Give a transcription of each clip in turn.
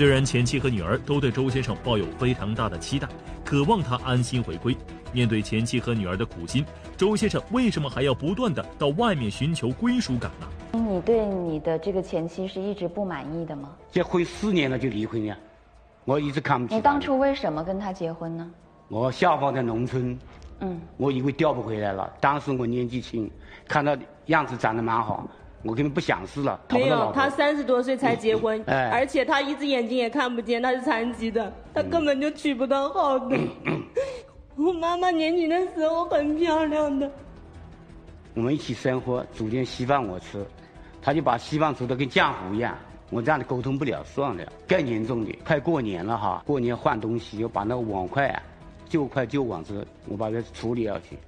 虽然前妻和女儿都对周先生抱有非常大的期待，渴望他安心回归。面对前妻和女儿的苦心，周先生为什么还要不断的到外面寻求归属感呢？你对你的这个前妻是一直不满意的吗？结婚四年了就离婚了，我一直看不起。你当初为什么跟他结婚呢？我下放在农村，嗯，我以为调不回来了。当时我年纪轻，看到样子长得蛮好，我根本不想试了。没有，他三十多岁才结婚，而且他一只眼睛也看不见，他是残疾的，他根本就娶不到好的。我妈妈年轻的时候很漂亮的。我们一起生活，煮点稀饭我吃，他就把稀饭煮的跟浆糊一样。我这样的沟通不了，算了。更严重的，快过年了哈，过年换东西，要把那个碗筷啊，旧筷旧碗子，我把它处理掉去，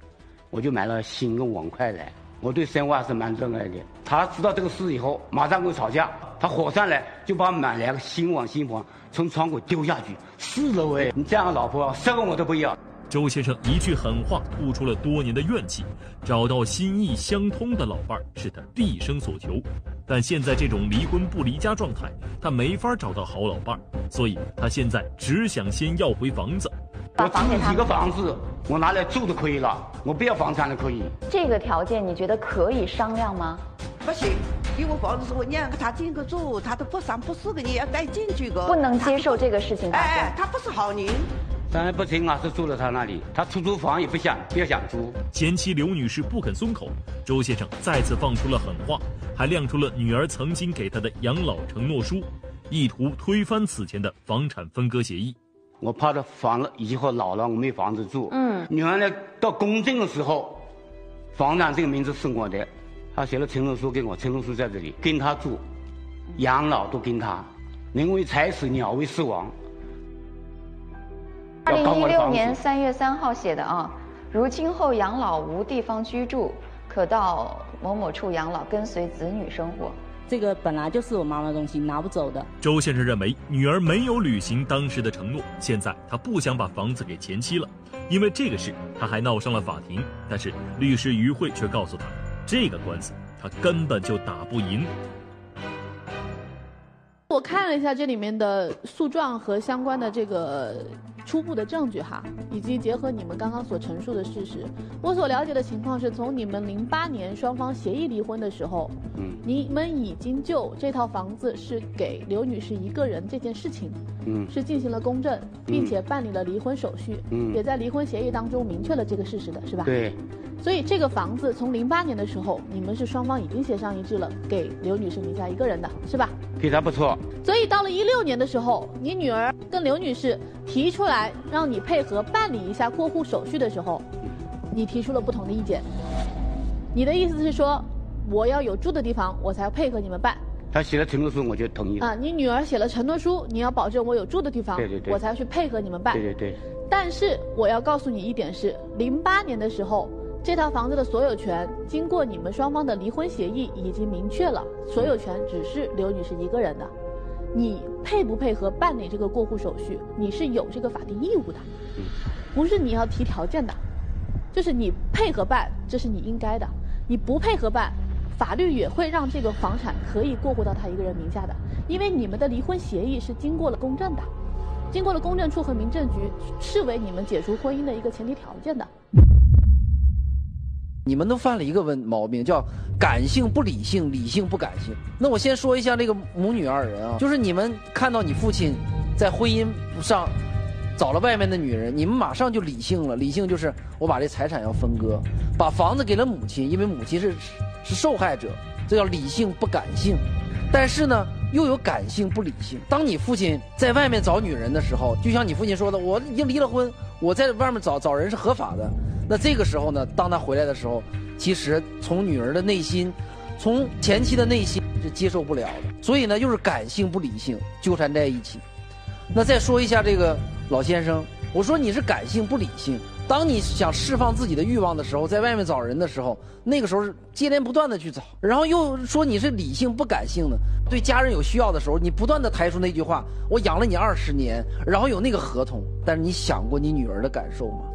我就买了新的碗筷来。我对生活还是蛮热爱的。他知道这个事以后，马上跟我吵架，他火上来就把买来个新碗新房从窗口丢下去，四楼哎！你这样的老婆，十个我都不要。周先生一句狠话吐出了多年的怨气，找到心意相通的老伴儿是他毕生所求，但现在这种离婚不离家状态，他没法找到好老伴儿，所以他现在只想先要回房子。我租几个房子，我拿来住就可以了，我不要房产了可以。这个条件你觉得可以商量吗？不行，因为房子是我娘给他进去住，他都不三不四的，你要带进去个。不能接受这个事情。哎，他不是好人。当然不行啊，是住在他那里，他出租房也不想，不要想租。前妻刘女士不肯松口，周先生再次放出了狠话，还亮出了女儿曾经给他的养老承诺书，意图推翻此前的房产分割协议。我怕他房子以后老了，我没房子住。嗯。女儿呢，到公证的时候，房产这个名字是我的，他写了承诺书给我，承诺书在这里，跟他住，养老都跟他，人为财死，鸟为食亡。二零一六年三月三号写的啊，如今后养老无地方居住，可到某某处养老，跟随子女生活。这个本来就是我妈妈的东西，拿不走的。周先生认为女儿没有履行当时的承诺，现在他不想把房子给前妻了，因为这个事他还闹上了法庭。但是律师于慧却告诉他，这个官司他根本就打不赢。我看了一下这里面的诉状和相关的这个。初步的证据哈，以及结合你们刚刚所陈述的事实，我所了解的情况是从你们零八年双方协议离婚的时候，嗯，你们已经就这套房子是给刘女士一个人这件事情，嗯，是进行了公证，并且办理了离婚手续，嗯，也在离婚协议当中明确了这个事实的是吧？对。所以这个房子从零八年的时候，你们是双方已经协商一致了，给刘女士名下一个人的是吧？给她不错。所以到了一六年的时候，你女儿跟刘女士提出来让你配合办理一下过户手续的时候，你提出了不同的意见。你的意思是说，我要有住的地方，我才要配合你们办。他写了承诺书，我就同意。啊，你女儿写了承诺书，你要保证我有住的地方，对对对，我才要去配合你们办。对对对。但是我要告诉你一点是，零八年的时候。这套房子的所有权，经过你们双方的离婚协议已经明确了，所有权只是刘女士一个人的。你配不配合办理这个过户手续，你是有这个法定义务的，不是你要提条件的，就是你配合办，这是你应该的。你不配合办，法律也会让这个房产可以过户到他一个人名下的，因为你们的离婚协议是经过了公证的，经过了公证处和民政局视为你们解除婚姻的一个前提条件的。你们都犯了一个问毛病，叫感性不理性，理性不感性。那我先说一下这个母女二人啊，就是你们看到你父亲在婚姻上找了外面的女人，你们马上就理性了。理性就是我把这财产要分割，把房子给了母亲，因为母亲是是受害者，这叫理性不感性。但是呢，又有感性不理性。当你父亲在外面找女人的时候，就像你父亲说的，我已经离了婚，我在外面找找人是合法的。那这个时候呢，当他回来的时候，其实从女儿的内心，从前妻的内心是接受不了的，所以呢，又是感性不理性纠缠在一起。那再说一下这个老先生，我说你是感性不理性，当你想释放自己的欲望的时候，在外面找人的时候，那个时候是接连不断的去找，然后又说你是理性不感性的，对家人有需要的时候，你不断的抬出那句话，我养了你二十年，然后有那个合同，但是你想过你女儿的感受吗？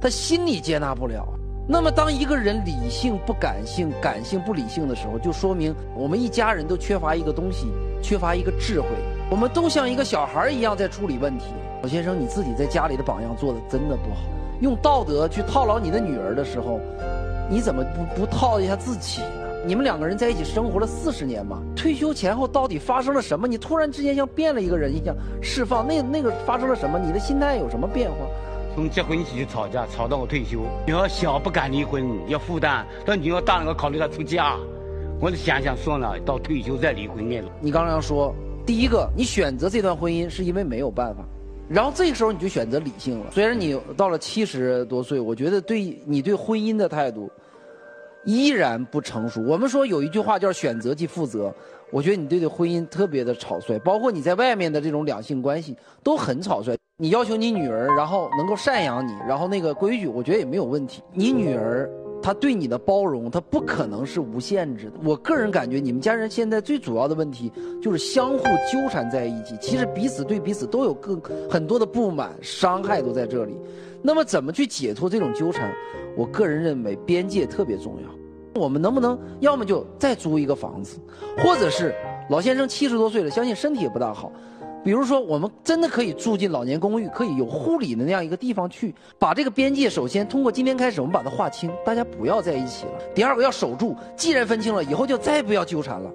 他心里接纳不了。那么，当一个人理性不感性、感性不理性的时候，就说明我们一家人都缺乏一个东西，缺乏一个智慧。我们都像一个小孩一样在处理问题。老先生，你自己在家里的榜样做的真的不好，用道德去套牢你的女儿的时候，你怎么不不套一下自己呢？你们两个人在一起生活了四十年嘛，退休前后到底发生了什么？你突然之间像变了一个人一样释放，那那个发生了什么？你的心态有什么变化？从结婚起就吵架，吵到我退休。女儿小不敢离婚，要负担；但女儿大了，我考虑她出嫁。我就想想算了，到退休再离婚。你刚刚说，第一个，你选择这段婚姻是因为没有办法，然后这个时候你就选择理性了。虽然你到了七十多岁，我觉得对你对婚姻的态度。依然不成熟。我们说有一句话叫“选择即负责”，我觉得你对这婚姻特别的草率，包括你在外面的这种两性关系都很草率。你要求你女儿，然后能够赡养你，然后那个规矩，我觉得也没有问题。你女儿她对你的包容，她不可能是无限制的。我个人感觉，你们家人现在最主要的问题就是相互纠缠在一起，其实彼此对彼此都有更很多的不满、伤害都在这里。那么怎么去解脱这种纠缠？我个人认为边界特别重要。我们能不能要么就再租一个房子，或者是老先生七十多岁了，相信身体也不大好。比如说，我们真的可以住进老年公寓，可以有护理的那样一个地方去，把这个边界首先通过今天开始，我们把它划清，大家不要在一起了。第二个要守住，既然分清了，以后就再不要纠缠了。